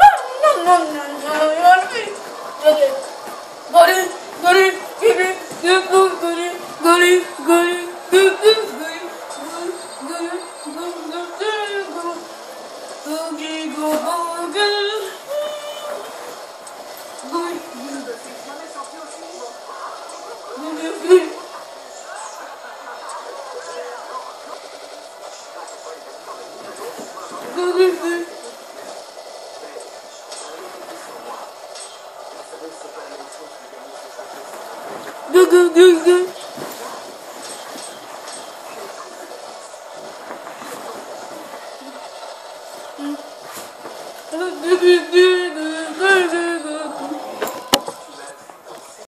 No, no, no, no, no, you want me? Okay. Gori, gori, gori, gori, gori. Hum.